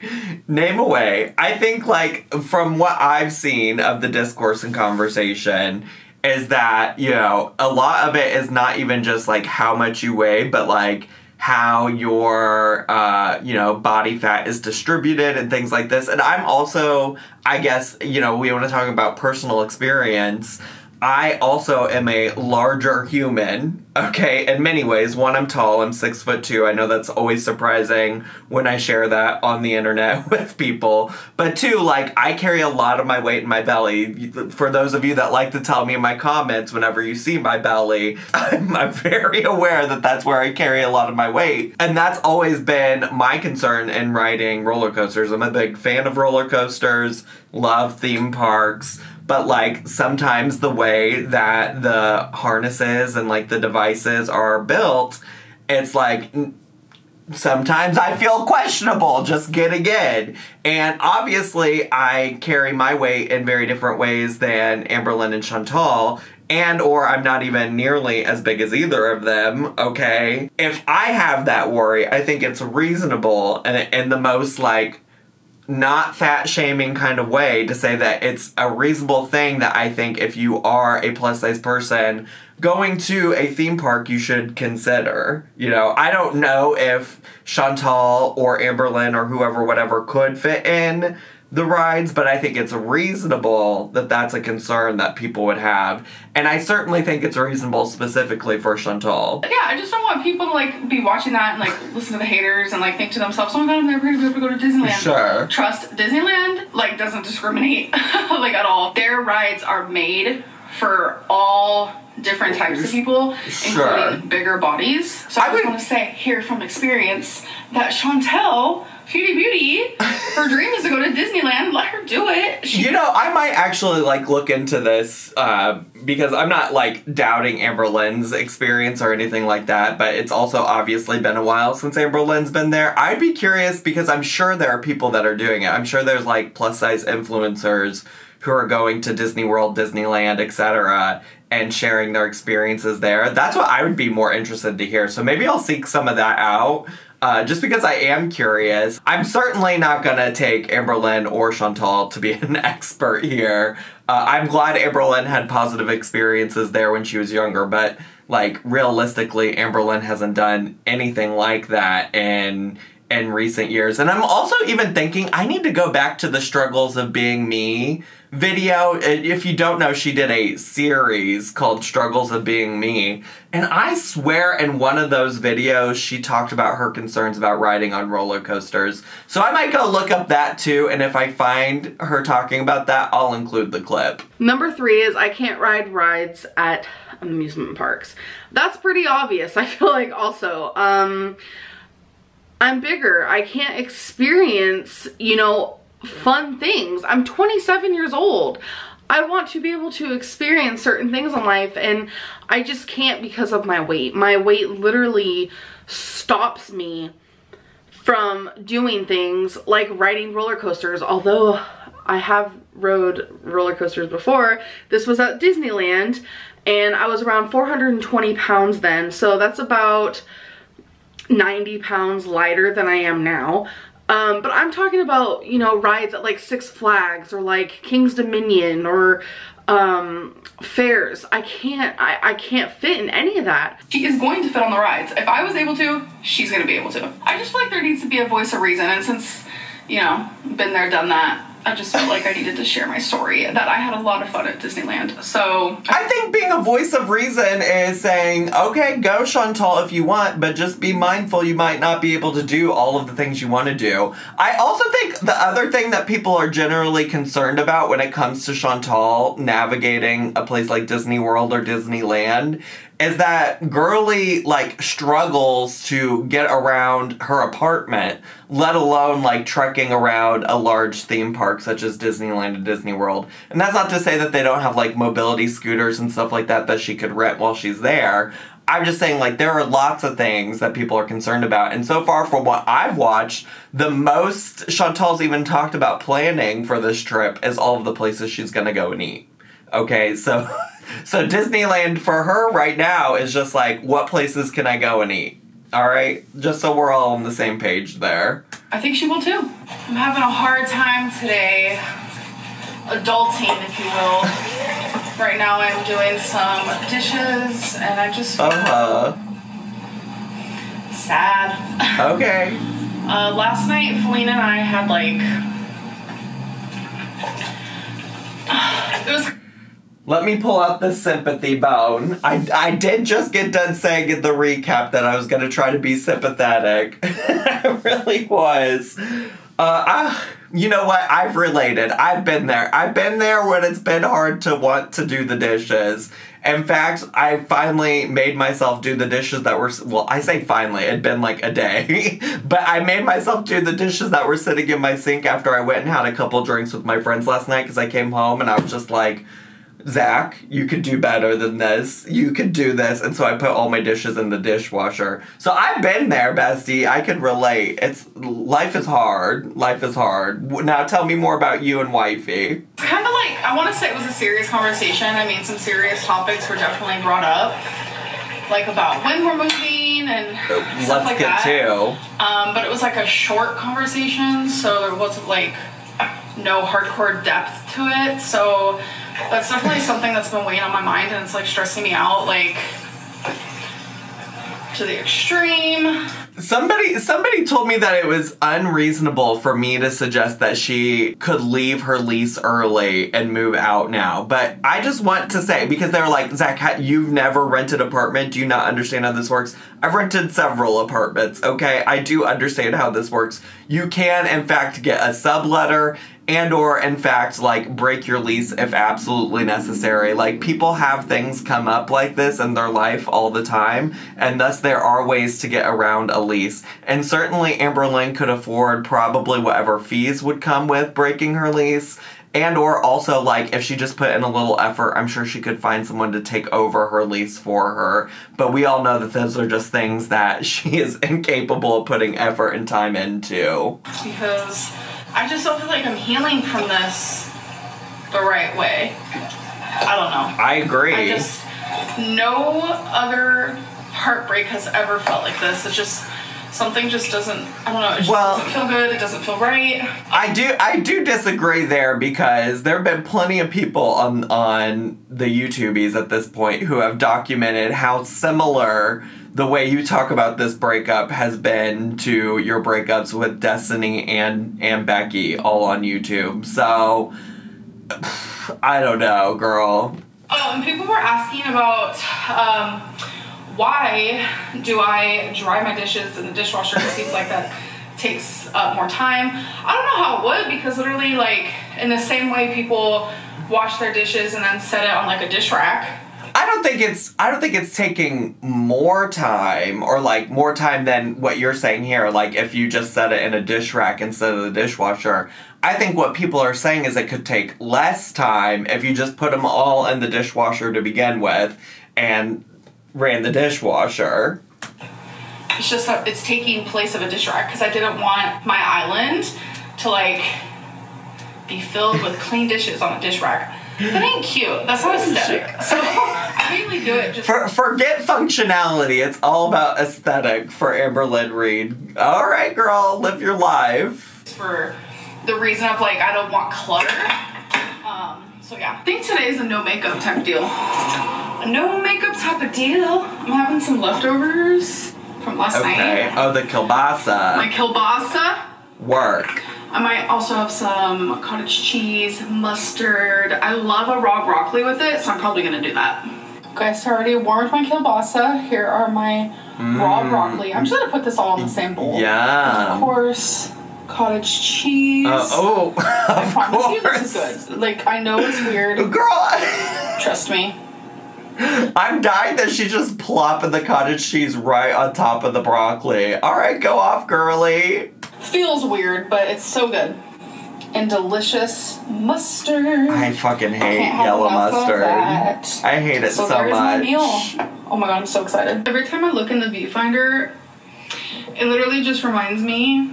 name away. I think like from what I've seen of the discourse and conversation is that you know a lot of it is not even just like how much you weigh, but like how your uh, you know body fat is distributed and things like this. And I'm also, I guess, you know, we want to talk about personal experience. I also am a larger human. Okay, in many ways. One, I'm tall. I'm six foot two. I know that's always surprising when I share that on the internet with people. But two, like I carry a lot of my weight in my belly. For those of you that like to tell me in my comments whenever you see my belly, I'm, I'm very aware that that's where I carry a lot of my weight, and that's always been my concern in riding roller coasters. I'm a big fan of roller coasters. Love theme parks. But like sometimes the way that the harnesses and like the devices are built, it's like sometimes I feel questionable just getting in. And obviously, I carry my weight in very different ways than Amberlynn and Chantal. And or I'm not even nearly as big as either of them, okay? If I have that worry, I think it's reasonable and in the most like not fat shaming kind of way to say that it's a reasonable thing that I think if you are a plus size person going to a theme park you should consider. You know, I don't know if Chantal or Amberlynn or whoever, whatever, could fit in the rides, but I think it's reasonable that that's a concern that people would have. And I certainly think it's reasonable specifically for Chantal. Yeah, I just don't want people to like be watching that and like listen to the haters and like think to themselves, oh my god, I'm never gonna be able to go to Disneyland. Sure. Trust Disneyland like doesn't discriminate like at all. Their rides are made for all different types of people, Sure. including bigger bodies. So I, I just would- want to say here from experience that Chantal, Foodie Beauty, her dream is to go to Disneyland. Let her do it. She You know, I might actually like look into this uh, because I'm not like doubting Amberlynn's experience or anything like that, but it's also obviously been a while since Amberlynn's been there. I'd be curious because I'm sure there are people that are doing it. I'm sure there's like plus size influencers who are going to Disney World, Disneyland, etc. and sharing their experiences there. That's what I would be more interested to hear. So maybe I'll seek some of that out. Uh, just because I am curious, I'm certainly not gonna take Amberlynn or Chantal to be an expert here. Uh, I'm glad Amberlynn had positive experiences there when she was younger, but like realistically, Amberlynn hasn't done anything like that in in recent years. And I'm also even thinking I need to go back to the struggles of being me video. If you don't know, she did a series called Struggles of Being Me. And I swear in one of those videos, she talked about her concerns about riding on roller coasters. So I might go look up that too. And if I find her talking about that, I'll include the clip. Number three is I can't ride rides at amusement parks. That's pretty obvious, I feel like also. Um, I'm bigger. I can't experience, you know, fun things. I'm 27 years old. I want to be able to experience certain things in life and I just can't because of my weight. My weight literally stops me from doing things like riding roller coasters. Although I have rode roller coasters before, this was at Disneyland and I was around 420 pounds then. So that's about 90 pounds lighter than I am now. Um, but I'm talking about, you know, rides at like Six Flags or like King's Dominion or um, fairs. I can't, I, I can't fit in any of that. She is going to fit on the rides. If I was able to, she's to be able to. I just feel like there needs to be a voice of reason. And since, you know, been there, done that, I just felt like I needed to share my story that I had a lot of fun at Disneyland. So I think being a voice of reason is saying, okay, go Chantal if you want, but just be mindful you might not be able to do all of the things you want to do. I also think the other thing that people are generally concerned about when it comes to Chantal navigating a place like Disney World or Disneyland is that girly like struggles to get around her apartment, let alone like trekking around a large theme park such as Disneyland and Disney World. And that's not to say that they don't have like mobility scooters and stuff like that that she could rent while she's there. I'm just saying, like, there are lots of things that people are concerned about. And so far, from what I've watched, the most Chantal's even talked about planning for this trip is all of the places she's gonna go and eat. Okay, so so Disneyland for her right now is just like, what places can I go and eat? All right, just so we're all on the same page there. I think she will too. I'm having a hard time today, adulting, if you will. Right now, I'm doing some dishes, and I just feel Uh sad. Okay. Uh, last night, Faline and I had like. It was Let me pull out the sympathy bone. I, I did just get done saying in the recap that I was going to try to be sympathetic. I really was. Uh, I, You know what? I've related. I've been there. I've been there when it's been hard to want to do the dishes. In fact, I finally made myself do the dishes that were, well, I say finally, it'd been like a day, but I made myself do the dishes that were sitting in my sink after I went and had a couple drinks with my friends last night because I came home and I was just like, Zach, you could do better than this. You could do this. And so I put all my dishes in the dishwasher. So I've been there, bestie. I could relate. It's life is hard. Life is hard. Now tell me more about you and wifey. It's kind of like I want to say it was a serious conversation. I mean, some serious topics were definitely brought up, like about when we're moving and stuff Let's like get that. to. Um, but it was like a short conversation, so there wasn't like no hardcore depth to it. So that's definitely something that's been weighing on my mind and it's like stressing me out, like to the extreme. Somebody somebody told me that it was unreasonable for me to suggest that she could leave her lease early and move out now. But I just want to say because they were like, Zach, you've never rented an apartment. Do you not understand how this works? I've rented several apartments. Okay, I do understand how this works. You can in fact get a subletter and or in fact like break your lease if absolutely necessary like people have things come up like this in their life all the time and thus there are ways to get around a lease and certainly Amberlynn could afford probably whatever fees would come with breaking her lease and or also like if she just put in a little effort i'm sure she could find someone to take over her lease for her but we all know that those are just things that she is incapable of putting effort and time into because I just don't feel like I'm healing from this the right way. I don't know. i agree I just no other heartbreak has ever felt like this. It's just something just doesn't. I don't know. It just Well- doesn't feel good. It doesn't feel right. I do I do disagree there because there have been plenty of people on on the YouTubies at this point who have documented how similar the way you talk about this breakup has been to your breakups with Destiny and and Becky all on YouTube. So I don't know, girl. Oh, and people were asking about um, why do I dry my dishes in the dishwasher? It seems like that takes up more time. I don't know how it would because literally, like in the same way people wash their dishes and then set it on like a dish rack. I don't think it's I don't think it's taking more time or like more time than what you're saying here like if you just set it in a dish rack instead of the dishwasher. I think what people are saying is it could take less time if you just put them all in the dishwasher to begin with and ran the dishwasher. It's just that it's taking place of a dish rack because I didn't want my island to like be filled with clean dishes on a dish rack. That ain't cute. That's not aesthetic. So I mainly do it just For, forget functionality. It's all about aesthetic for Amberlynn Reid. All right, girl, live your life. for the reason of like I don't want clutter. Um, so yeah, I think today is a no makeup type deal. A no makeup type of deal. I'm having some leftovers from last Okay. night. Oh, the kielbasa. My kielbasa. Work. I might also have some cottage cheese, mustard. I love a raw broccoli with it, so I'm probably gonna do that. Okay, so I already warmed my kielbasa. Here are my raw mm. broccoli. I'm just gonna put this all in the same bowl. Yeah. Of course, cottage cheese. Uh, oh, I promise you course. this is good. Like I know it's weird. Girl, Trust me. I'm dying that she just plopping the cottage cheese right on top of the broccoli. All right, go off, girly. Feels weird, but it's so good. And delicious mustard. I fucking hate have yellow mustard. I hate it so, so, there's my much. meal. Oh my god, I'm so excited. Every time I look in the viewfinder, it literally just reminds me,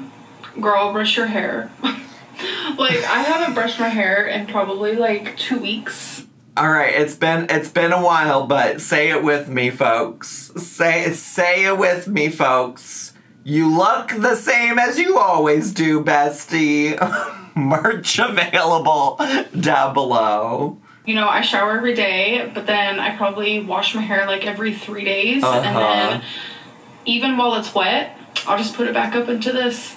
girl, brush your hair. like I haven't brushed my hair in probably like two weeks. All right, it's been it's been a while, but say it with me, folks. Say say it with me, folks. You look the same as you always do, bestie. Merch available down below. You know, I shower every day, but then I probably wash my hair like every three days, and Uh-huh. then even while it's wet, I'll just put it back up into this.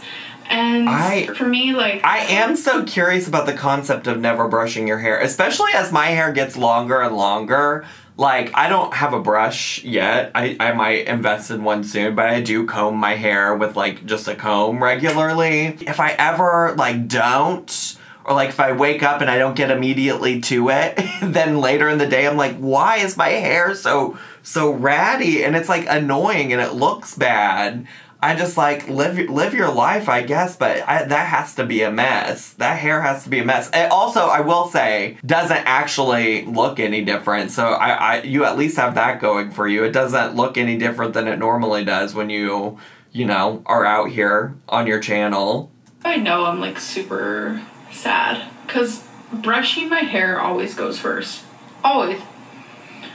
And I- for me, like I am so curious about the concept of never brushing your hair, especially as my hair gets longer and longer. Like, I don't have a brush yet. I, I might invest in one soon, but I do comb my hair with like just a comb regularly. If I ever like don't, or like if I wake up and I don't get immediately to it, then later in the day I'm like, why is my hair so so ratty? And it's like annoying and it looks bad. I just like live live your life, I guess, but I, that has to be a mess. That hair has to be a mess. It also, I will say, doesn't actually look any different. So I, I, you at least have that going for you. It doesn't look any different than it normally does when you, you know, are out here on your channel. I know I'm like super sad because brushing my hair always goes first. Always.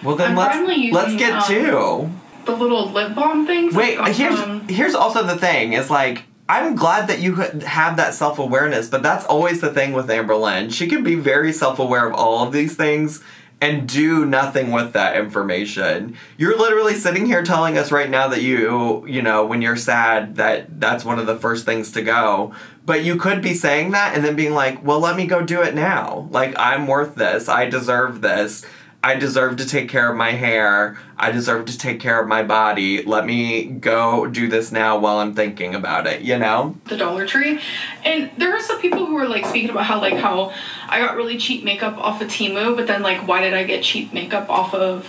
Well, then I'm let's let's get um, to. The little lip balm things. Wait, got here's from- here's also the thing is like I'm glad that you have that self awareness, but that's always the thing with Amberlynn. She can be very self aware of all of these things and do nothing with that information. You're literally sitting here telling us right now that you, you know, when you're sad, that that's one of the first things to go. But you could be saying that and then being like, well, let me go do it now. Like, I'm worth this. I deserve this. I deserve to take care of my hair. I deserve to take care of my body. Let me go do this now while I'm thinking about it, you know? the Dollar Tree, and there were some people who were like speaking about how like how I got really cheap makeup off of Temu, but then like why did I get cheap makeup off of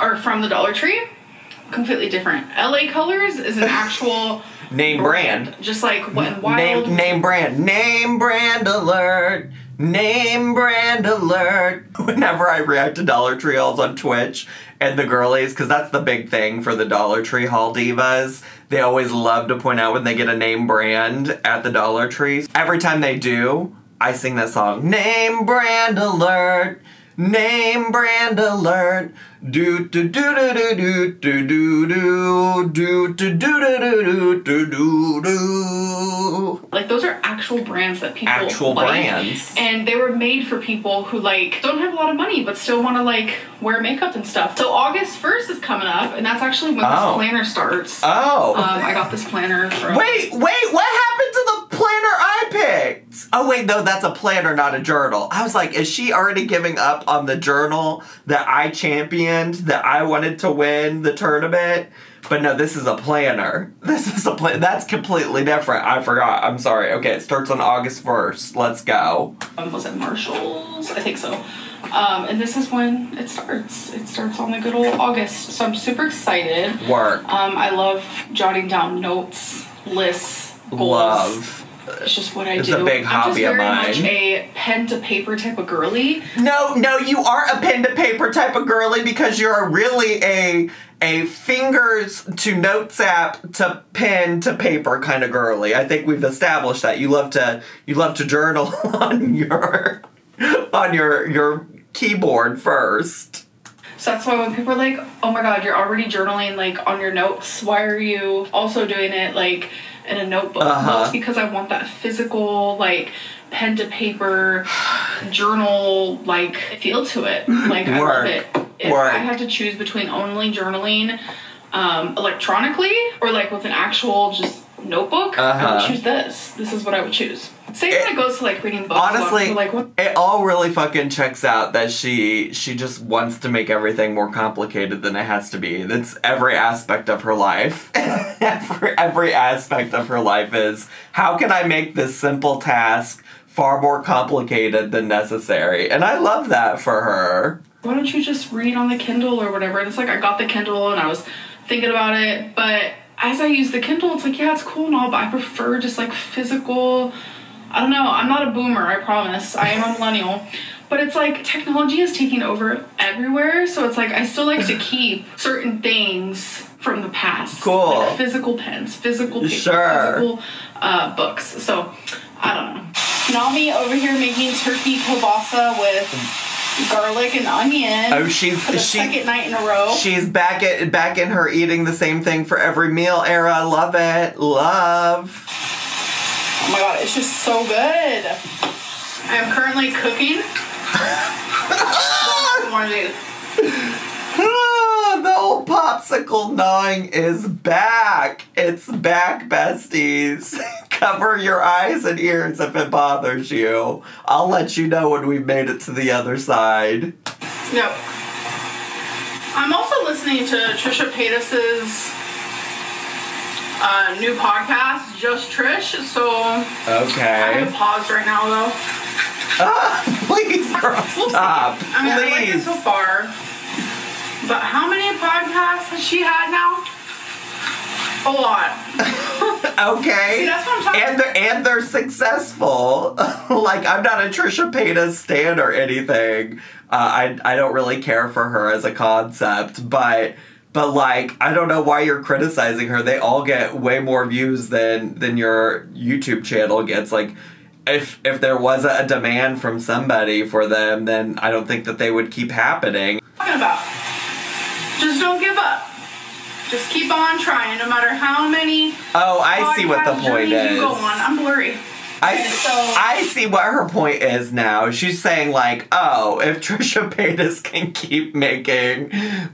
or from the Dollar Tree? Completely different. LA Colors is an actual Name brand. just like and Wild. Name name brand. Name brand alert. Name brand alert. Whenever I react to Dollar Tree hauls on Twitch and the girlies, because that's the big thing for the Dollar Tree haul divas, they always love to point out when they get a name brand at the Dollar Tree. Every time they do, I sing that song. Name brand alert. Name brand alert. Do do do do do do do do do do do do do do do do do. Like those are actual brands that people Actual like. brands. and they were made for people who like don't have a lot of money but still want to like wear makeup and stuff. So August first is coming up, and that's actually when Oh. this planner starts. Oh. Um, I got this planner from. Wait, wait, what happened to the planner I picked? Oh, wait, no, that's a planner, not a journal. I was like, is she already giving up on the journal that I championed, that I wanted to win the tournament? But no, this is a planner. This is a plan. That's completely different. I forgot. I'm sorry. Okay, it starts on August 1st. Let's go. um, was it Marshalls? I think so. Um, and this is when it starts. It starts on the good old August. So I'm super excited. Work. Um, I love jotting down notes, lists, goals. Love. It's just what I It's do. a big I'm hobby just of very mine. much a pen to paper type of girly. No, no, you aren't a pen to paper type of girly because you're really a a fingers to notes app to pen to paper kind of girly. I think we've established that. You love to you love to journal on your on your your keyboard first. So that's why when people are like, "Oh my God, you're already journaling like on your notes. Why are you also doing it like in a notebook?" Uh-huh. Because I want that physical like pen to paper journal like feel to it. Like I love it. If Work. I had to choose between only journaling um, electronically or like with an actual just notebook, I Uh-huh. would choose this. This is what I would choose. Same It- when it goes to like reading books. a lot of Honestly, like what it all really fucking checks out that she she just wants to make everything more complicated than it has to be. That's every aspect of her life. every every aspect of her life is how can I make this simple task far more complicated than necessary? And I love that for her. why don't you just read on the Kindle or whatever? And it's like I got the Kindle and I was thinking about it, but as I use the Kindle, it's like yeah, it's cool and all, but I prefer just like physical. I don't know. I'm not a boomer. I promise. I am a millennial. But it's like technology is taking over everywhere, so it's like I still like to keep certain things from the past. Cool. Like physical pens, physical paper, Sure. physical uh, books. So I don't know. Nami over here making turkey kielbasa with garlic and onion. Oh, she's for the she second night in a row. she's back at back in her eating the same thing for every meal era. Love it. Love. oh my god, it's just so good. I am currently cooking. More the old popsicle gnawing is back. It's back, besties. cover your eyes and ears if it bothers you. I'll let you know when we've made it to the other side. Yep. I'm also listening to Trisha Paytas's uh, new podcast, Just Trish. So I'm Okay. gonna pause right now though. Ah, please, girl, stop. I mean, I like it so far. But how many podcasts has she had now? A lot. Okay. See, that's what I'm talking and they're and they're successful. like I'm not a Trisha Paytas stan or anything. Uh, I I don't really care for her as a concept, but but like I don't know why you're criticizing her. They all get way more views than than your YouTube channel gets. Like if if there was a demand from somebody for them, then I don't think that they would keep happening. talking about. Just don't give up. Just keep on trying, no matter how many Oh, I see what the point is. you go on. I'm blurry. I, So- I see what her point is now. She's saying like, oh, if Trisha Paytas can keep making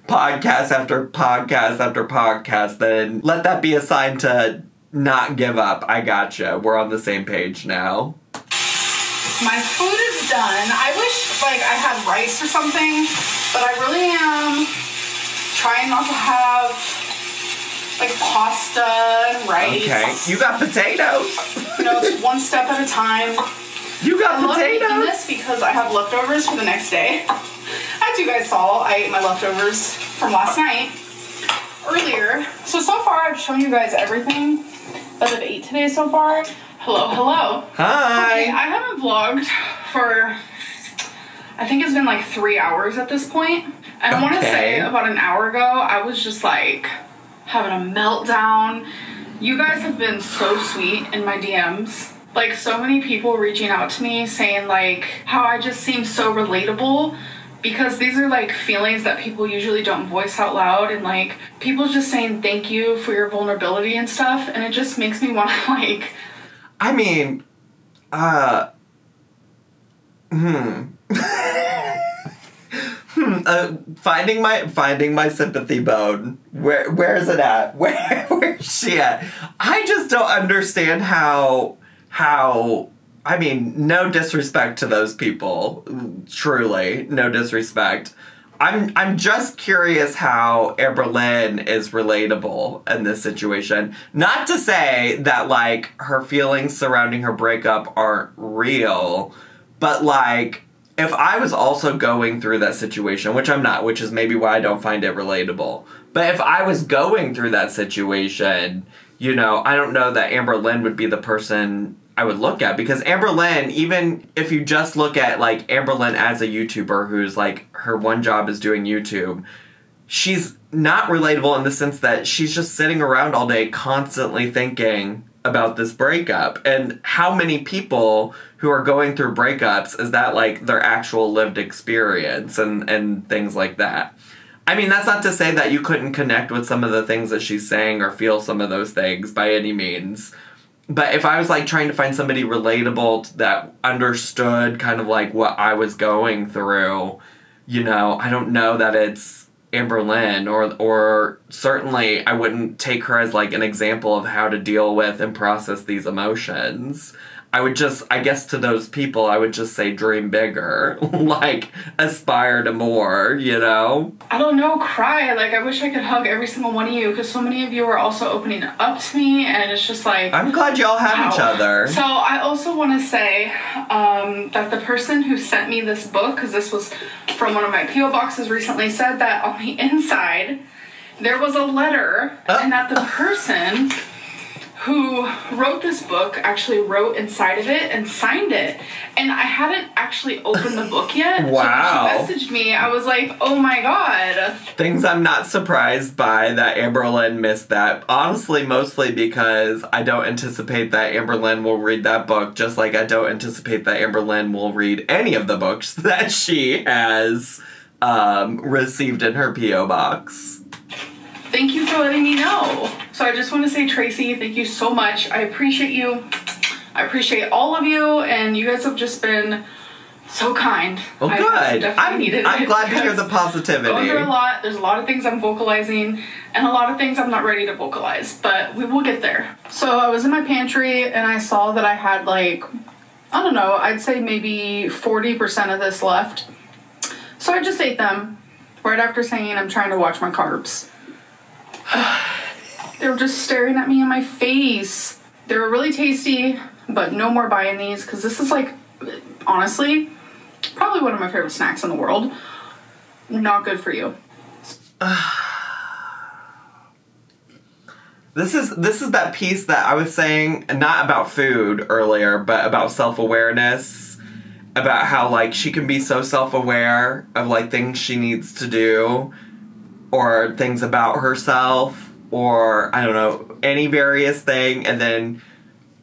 podcast after podcast after podcast, then let that be a sign to not give up. I gotcha. We're on the same page now. My food is done. I wish like I had rice or something, but I really am trying not to have like pasta and rice. Okay, you got potatoes. You know, it's one step at a time. You got I got love this because I have leftovers for the next day. As you guys saw, I ate my leftovers from last night earlier. So so far I've shown you guys everything that I've ate today so far. Hello, hello. Hi. Okay, Hi. I haven't vlogged for I think it's been like three hours at this point. And I want to say about an hour ago, I was just like having a meltdown. You guys have been so sweet in my DMs. Like so many people reaching out to me saying like how I just seem so relatable because these are like feelings that people usually don't voice out loud and like people just saying thank you for your vulnerability and stuff and it just makes me want to like I mean, uh, hmm. Hmm. Uh, finding my finding my sympathy bone. Where where is it at? Where where's she at? I just don't understand how how. I mean, no disrespect to those people. Truly, no disrespect. I'm I'm just curious how Amberlynn is relatable in this situation. Not to say that like her feelings surrounding her breakup aren't real, but like if I was also going through that situation, which I'm not, which is maybe why I don't find it relatable. But if I was going through that situation, you know, I don't know that Amberlynn would be the person I would look at because Amberlynn, even if you just look at like Amberlynn as a YouTuber who's like her one job is doing YouTube, she's not relatable in the sense that she's just sitting around all day constantly thinking about this breakup and how many people who are going through breakups is that like their actual lived experience and and things like that i mean that's not to say that you couldn't connect with some of the things that she's saying or feel some of those things by any means but if i was like trying to find somebody relatable that understood kind of like what i was going through you know i don't know that it's Amberlynn or or certainly I wouldn't take her as like an example of how to deal with and process these emotions. I would just I guess to those people I would just say dream bigger. like aspire to more, you know? I don't know, cry. Like, I wish I could hug every single one of you because so many of you are also opening up to me, and it's just like. I'm glad y'all have each other. So, I also want to say um, that the person who sent me this book, because this was from one of my P.O. boxes recently, said that on the inside there was a letter, Uh. and that the person who wrote this book actually wrote inside of it and signed it. And I hadn't actually opened the book yet. Wow. So she messaged me, I was like, oh my god. Things I'm not surprised by that Amberlynn missed that. Honestly, mostly because I don't anticipate that Amberlynn will read that book, just like I don't anticipate that Amberlynn will read any of the books that she has um, received in her P.O. box. Thank you for letting me know. So I just want to say, Tracy, thank you so much. I appreciate you. I appreciate all of you, and you guys have just been so kind. Well, I good. I'm, I'm glad to hear the positivity. Going through a lot. There's a lot of things I'm vocalizing, and a lot of things I'm not ready to vocalize. But we will get there. So I was in my pantry, and I saw that I had like, I don't know, I'd say maybe 40% of this left. So I just ate them right after saying I'm trying to watch my carbs. they were just staring at me in my face. They were really tasty, but no more buying these because this is like, honestly, probably one of my favorite snacks in the world. Not good for you. This is this is that piece that I was saying not about food earlier, but about self-awareness, about how like she can be so self-aware of like things she needs to do or things about herself or I don't know, any various thing and then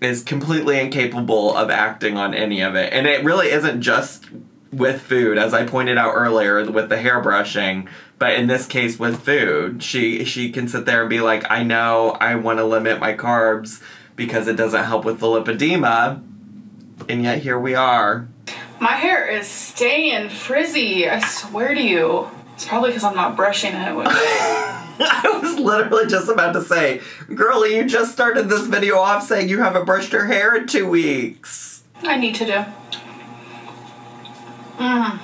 is completely incapable of acting on any of it. And it really isn't just with food, as I pointed out earlier with the hairbrushing, but in this case with food, she she can sit there and be like, I know I want to limit my carbs because it doesn't help with the lipedema, and yet here we are. My hair is staying frizzy. I swear to you. It's probably because I'm not brushing it. I was literally just about to say, girlie, you just started this video off saying you haven't brushed your hair in two weeks. I need to do. Mmm.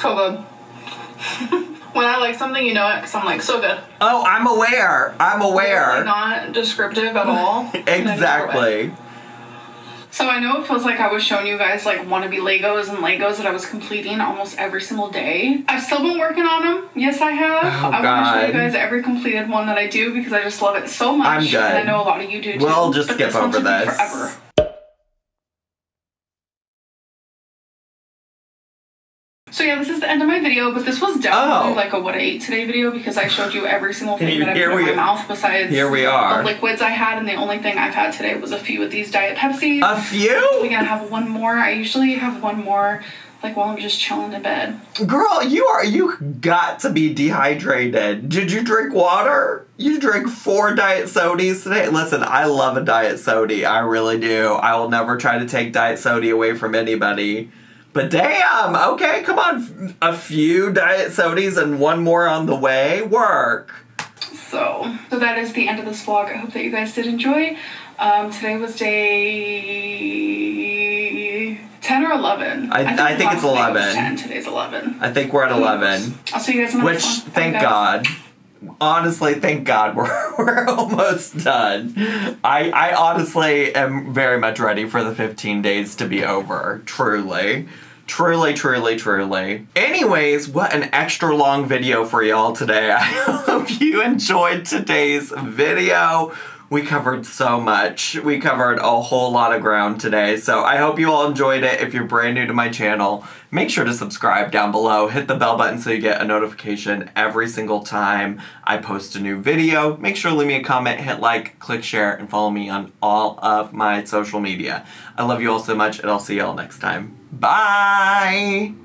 So good. when I like something, you know it because I'm like, so good. Oh, I'm aware. I'm Really aware. not descriptive at all. Exactly. So I know it feels like I was showing you guys like wannabe Legos and Legos that I was completing almost every single day. I've still been working on them. Yes, I have. Oh, I want to show you guys every completed one that I do because I just love it so much. I'm good. And I know a lot of you do too. We'll just but skip over this. Forever. So yeah, this is the end of my video, but this was definitely Oh. like a what I ate today video because I showed you every single thing that I put in my mouth besides here we are. the liquids I had, and the only thing I've had today was a few of these Diet Pepsis. A few? we're gonna have one more. I usually have one more, like while I'm just chilling in bed. Girl, you are you got to be dehydrated. Did you drink water? You drank four diet sodies today. Listen, I love a diet sody. I really do. I will never try to take diet sody away from anybody. But damn, okay, come on. A few diet sodies and one more on the way. Work. So, so that is the end of this vlog. I hope that you guys did enjoy. Um, today was day ten or eleven. I- I think it's last night was 11. Ten. Today's eleven. I think we're at eleven. I'll see you guys in the Which, one. Thank. God. Honestly, thank God we're, we're almost done. I, I honestly am very much ready for the 15 days to be over. Truly. Truly, truly, truly. Anyways, what an extra long video for y'all today. I hope you enjoyed today's video. We covered so much. We covered a whole lot of ground today. So I hope you all enjoyed it. If you're brand new to my channel, make sure to subscribe down below. Hit the bell button so you get a notification every single time I post a new video. Make sure to leave me a comment, hit like, click share, and follow me on all of my social media. I love you all so much, and I'll see you all next time. Bye!